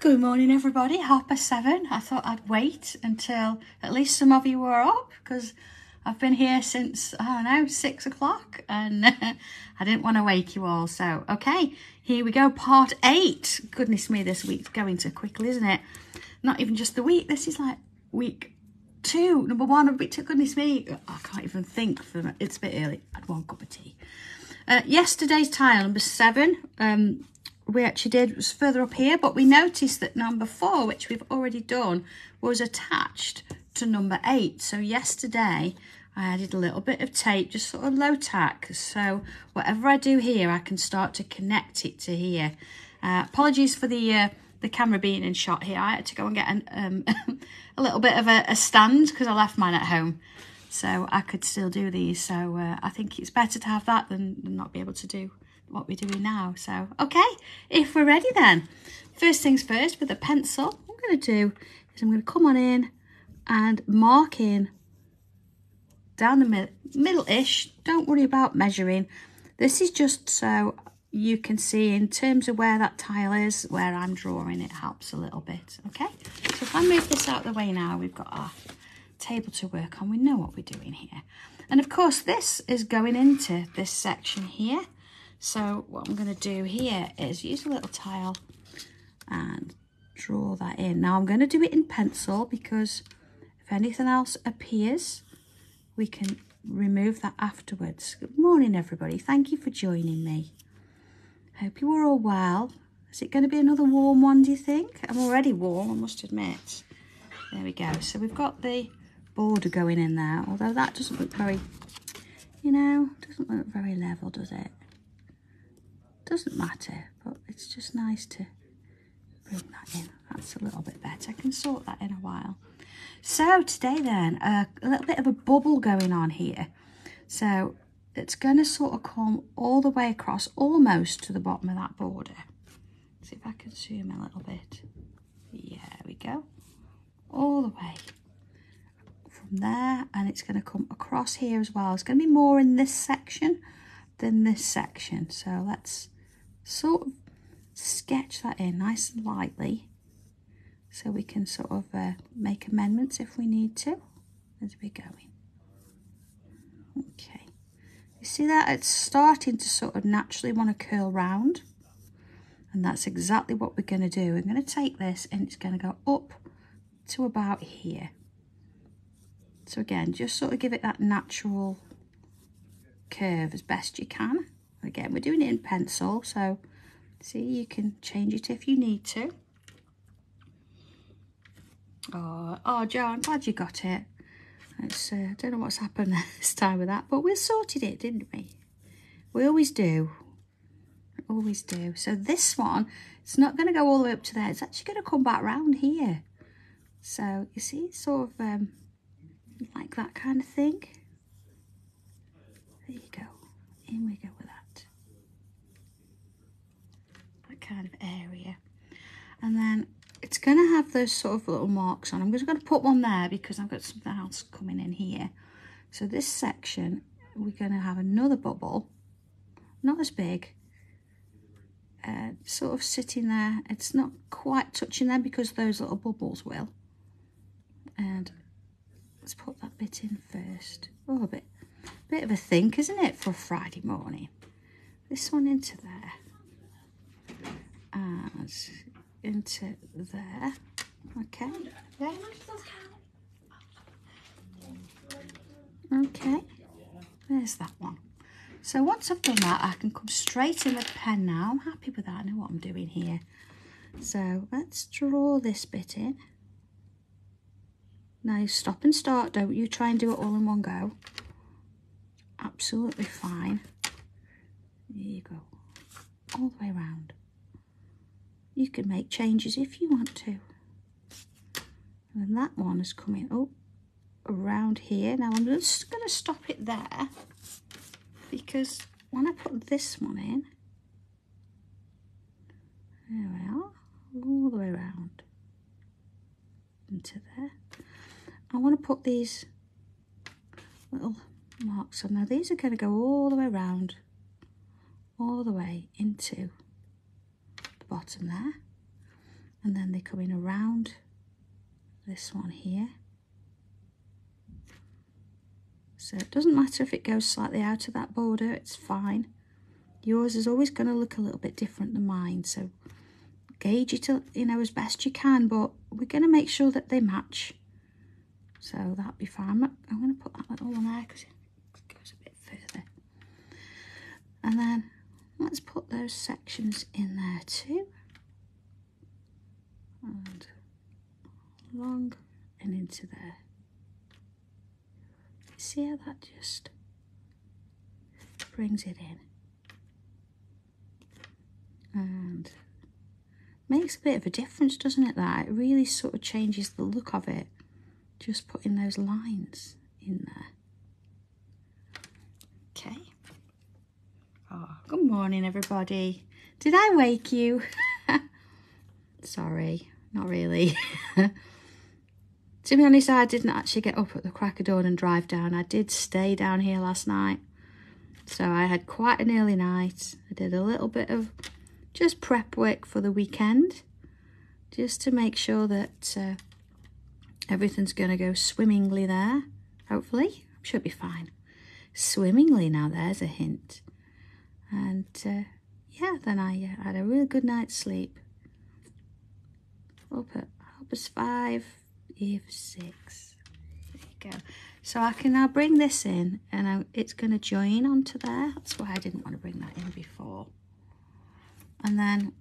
Good morning, everybody. Half past seven. I thought I'd wait until at least some of you were up because I've been here since, I don't know, six o'clock and I didn't want to wake you all. So, okay, here we go. Part eight. Goodness me, this week's going so quickly, isn't it? Not even just the week. This is like week two, number one of week two. Goodness me, I can't even think. For, it's a bit early. I had one cup of tea. Uh, yesterday's tile, number seven, um, we actually did was further up here, but we noticed that number four, which we've already done, was attached to number eight. So yesterday I added a little bit of tape, just sort of low tack. So whatever I do here, I can start to connect it to here. Uh, apologies for the uh, the camera being in shot here. I had to go and get an, um, a little bit of a, a stand because I left mine at home so I could still do these. So uh, I think it's better to have that than, than not be able to do what we're doing now. So, okay, if we're ready then. First things first, with a pencil, I'm going to do is I'm going to come on in and mark in down the mid middle-ish. Don't worry about measuring. This is just so you can see in terms of where that tile is, where I'm drawing, it helps a little bit, okay? So if I move this out of the way now, we've got our table to work on. We know what we're doing here. And of course, this is going into this section here. So what I'm going to do here is use a little tile and draw that in. Now I'm going to do it in pencil because if anything else appears, we can remove that afterwards. Good morning, everybody. Thank you for joining me. Hope you are all well. Is it going to be another warm one, do you think? I'm already warm, I must admit. There we go. So we've got the border going in there, although that doesn't look very, you know, doesn't look very level, does it? Doesn't matter, but it's just nice to bring that in. That's a little bit better. I can sort that in a while. So today then, uh, a little bit of a bubble going on here. So it's going to sort of come all the way across, almost to the bottom of that border. See if I can zoom a little bit. Yeah, we go. All the way from there and it's going to come across here as well. It's going to be more in this section than this section. So let's sort of sketch that in nice and lightly so we can sort of uh, make amendments if we need to as we're going. Okay, you see that? It's starting to sort of naturally want to curl round and that's exactly what we're going to do. We're going to take this and it's going to go up to about here. So again, just sort of give it that natural curve as best you can. Again, we're doing it in pencil, so see, you can change it if you need to. Oh, oh Joe, I'm glad you got it. It's, uh, I don't know what's happened this time with that, but we sorted it, didn't we? We always do. Always do. So this one, it's not going to go all the way up to there. It's actually going to come back round here. So, you see, sort of um, like that kind of thing. There you go. In we go with that. That kind of area. And then it's going to have those sort of little marks on. I'm just going to put one there because I've got something else coming in here. So this section, we're going to have another bubble. Not as big. Uh, sort of sitting there. It's not quite touching there because those little bubbles will. And Let's put that bit in first. Oh, a bit, bit of a think, isn't it, for a Friday morning? This one into there. And into there. Okay. Yeah. Okay. There's that one. So once I've done that, I can come straight in the pen now. I'm happy with that. I know what I'm doing here. So let's draw this bit in. Now stop and start, don't you try and do it all in one go. Absolutely fine. There you go. All the way around. You can make changes if you want to. And that one is coming up around here. Now I'm just going to stop it there because when I put this one in, there we are, all the way around into there. I want to put these little marks on. Now these are going to go all the way around, all the way into bottom there. and then they come in around this one here. So it doesn't matter if it goes slightly out of that border, it's fine. Yours is always going to look a little bit different than mine, so gauge it, you know, as best you can, but we're going to make sure that they match. So that'll be fine. I'm, I'm going to put that little one there because it goes a bit further. And then let's put those sections in there too. And long and into there. See how that just brings it in. And makes a bit of a difference, doesn't it, that? It really sort of changes the look of it. Just putting those lines in there. Okay. Oh, good morning, everybody. Did I wake you? Sorry, not really. to be honest, I didn't actually get up at the crack of dawn and drive down. I did stay down here last night. So I had quite an early night. I did a little bit of just prep work for the weekend. Just to make sure that uh, everything's going to go swimmingly there. Hopefully. Should be fine. Swimmingly now, there's a hint. And uh, yeah, then I uh, had a really good night's sleep. Up at half past five, eve six. There you go. So I can now bring this in and I, it's going to join onto there. That's why I didn't want to bring that in before. And then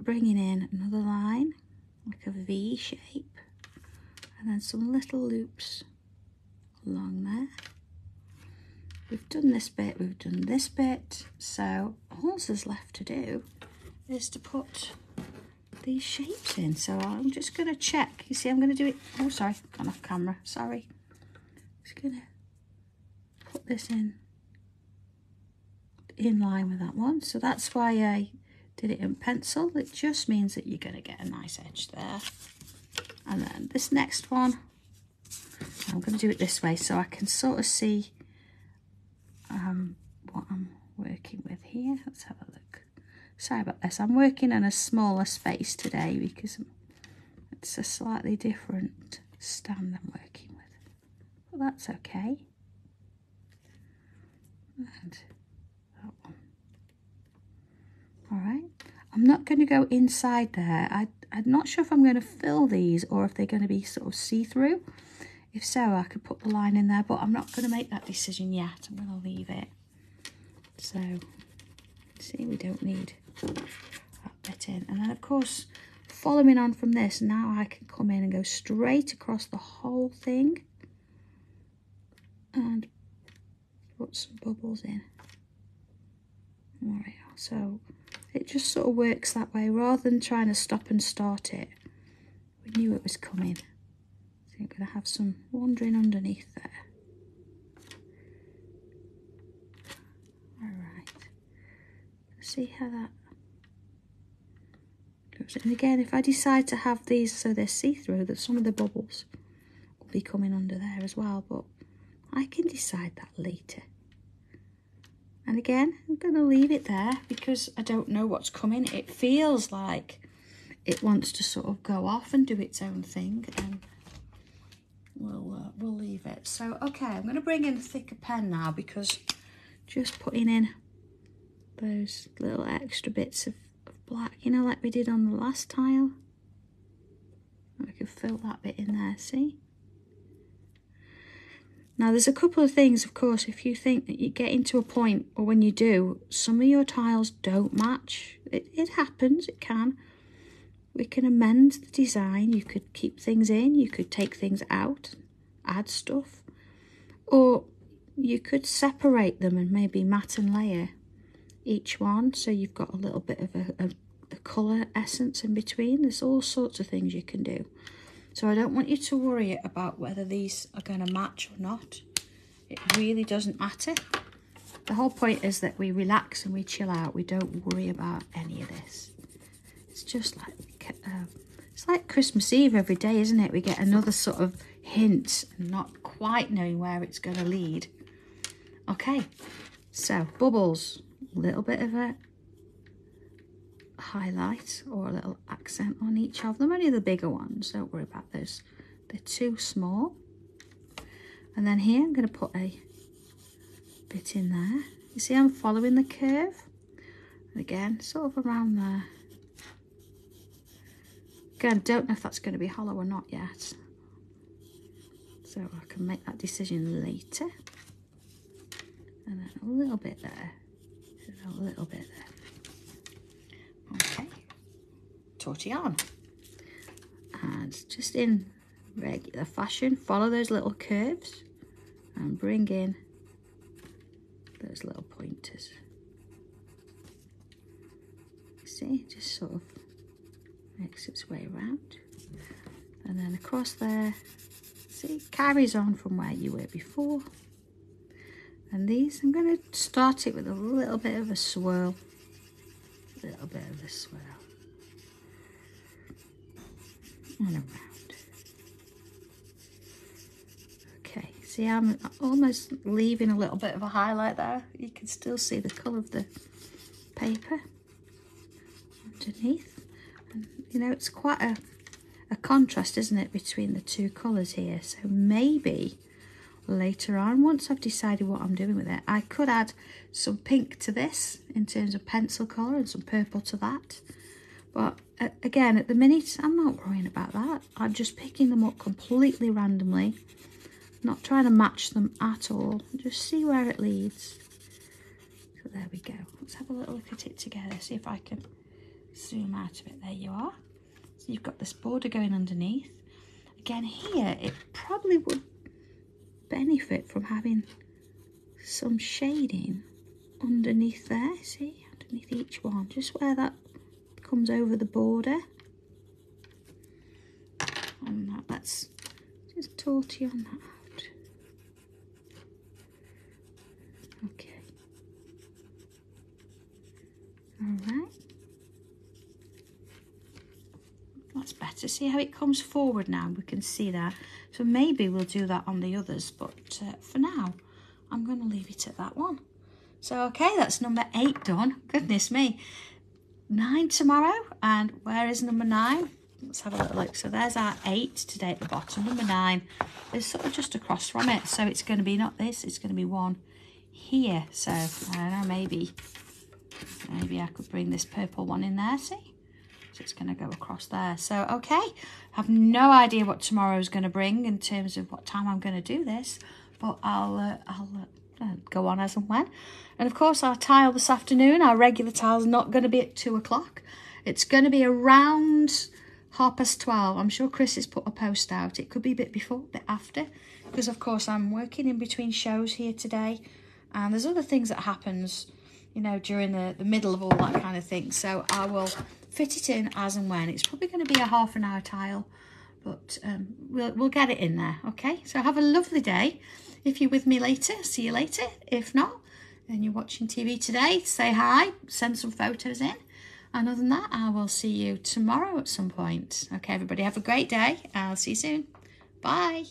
bringing in another line, like a V shape. And then some little loops along there. We've done this bit, we've done this bit. So all there's left to do is to put these shapes in. So I'm just going to check. You see, I'm going to do it. Oh, sorry, gone off camera. Sorry. Just going to put this in in line with that one. So that's why I did it in pencil. It just means that you're going to get a nice edge there. And then this next one, I'm going to do it this way so I can sort of see um, what I'm working with here. Let's have a look. Sorry about this. I'm working in a smaller space today because it's a slightly different stand I'm working with. But that's okay. And that one. All right. I'm not going to go inside there. I, I'm not sure if I'm going to fill these or if they're going to be sort of see-through. If so, I could put the line in there, but I'm not going to make that decision yet. I'm going to leave it. So, see, we don't need that bit in. And then, of course, following on from this, now I can come in and go straight across the whole thing and put some bubbles in. Alright, so it just sort of works that way rather than trying to stop and start it. We knew it was coming. So I'm going to have some wandering underneath there. See how that goes. And again, if I decide to have these so they're see-through, that some of the bubbles will be coming under there as well, but I can decide that later. And again, I'm going to leave it there because I don't know what's coming. It feels like it wants to sort of go off and do its own thing. And we'll, uh, we'll leave it. So, okay, I'm going to bring in a thicker pen now because just putting in those little extra bits of, of black, you know, like we did on the last tile. I can fill that bit in there, see? Now, there's a couple of things, of course, if you think that you get into a point, or when you do, some of your tiles don't match. It, it happens, it can. We can amend the design. You could keep things in, you could take things out, add stuff. Or you could separate them and maybe mat and layer each one so you've got a little bit of a, a, a colour essence in between. There's all sorts of things you can do. So I don't want you to worry about whether these are going to match or not. It really doesn't matter. The whole point is that we relax and we chill out. We don't worry about any of this. It's just like uh, it's like Christmas Eve every day, isn't it? We get another sort of hint not quite knowing where it's going to lead. Okay, so bubbles, little bit of a highlight or a little accent on each of them. Only the bigger ones, don't worry about those. They're too small. And then here I'm going to put a bit in there. You see I'm following the curve. And again, sort of around there. Again, don't know if that's going to be hollow or not yet. So I can make that decision later. And then a little bit there. A little bit there. Okay. Tortillon. And just in regular fashion, follow those little curves and bring in those little pointers. See, just sort of makes its way around. And then across there, see, carries on from where you were before. And these, I'm going to start it with a little bit of a swirl. A little bit of a swirl. And around. Okay, see I'm almost leaving a little bit of a highlight there. You can still see the colour of the paper underneath. And, you know, it's quite a, a contrast, isn't it, between the two colours here. So maybe later on, once I've decided what I'm doing with it, I could add some pink to this in terms of pencil colour and some purple to that. But again, at the minute, I'm not worrying about that. I'm just picking them up completely randomly, not trying to match them at all. Just see where it leads. So there we go. Let's have a little look at it together, see if I can zoom out a bit. There you are. So you've got this border going underneath. Again, here, it probably would benefit from having some shading underneath there. See, underneath each one, just where that comes over the border. And that, let's just tortillon that out. Okay. All right. That's better. See how it comes forward now? We can see that. So maybe we'll do that on the others, but uh, for now, I'm going to leave it at that one. So, okay, that's number eight done. Goodness me nine tomorrow. And where is number nine? Let's have a little look. So there's our eight today at the bottom. Number nine is sort of just across from it. So it's going to be not this, it's going to be one here. So I don't know, maybe, maybe I could bring this purple one in there, see? So it's going to go across there. So, okay, I have no idea what tomorrow is going to bring in terms of what time I'm going to do this. But I'll, uh, I'll uh, go on as and when. And of course, our tile this afternoon, our regular tile is not going to be at two o'clock. It's going to be around half past 12. I'm sure Chris has put a post out. It could be a bit before, a bit after, because of course I'm working in between shows here today. And there's other things that happens, you know, during the, the middle of all that kind of thing. So I will fit it in as and when. It's probably going to be a half an hour tile, but um, we'll, we'll get it in there, okay? So have a lovely day. If you're with me later, see you later. If not, and you're watching TV today, say hi, send some photos in. And other than that, I will see you tomorrow at some point. Okay, everybody, have a great day. I'll see you soon. Bye.